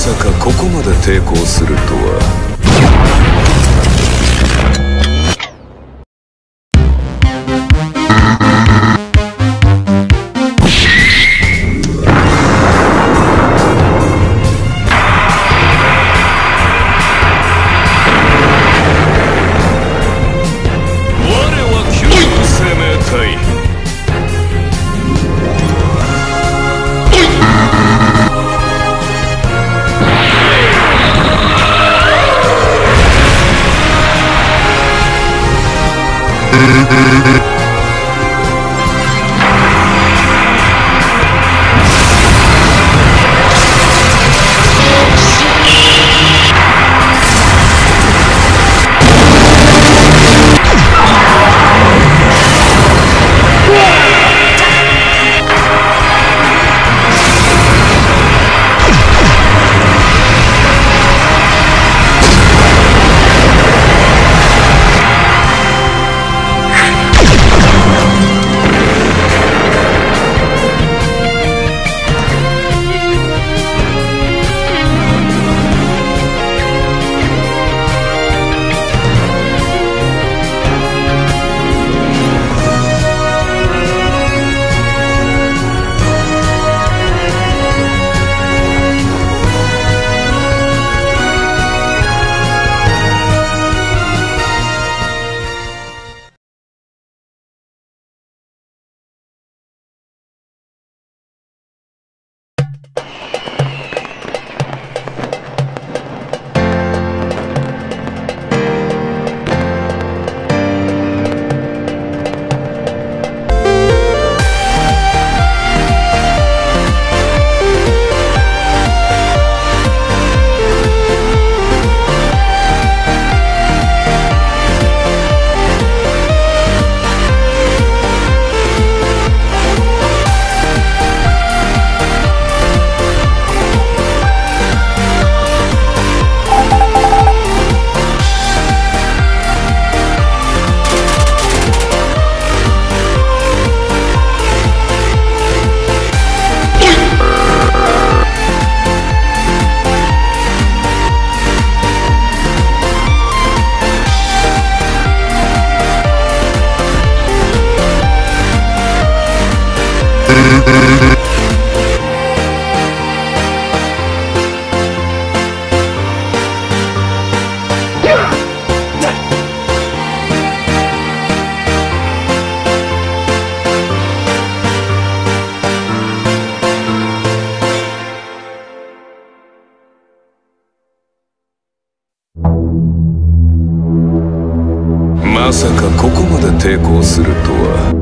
さかここまで抵抗するとは。まさかここまで抵抗するとは。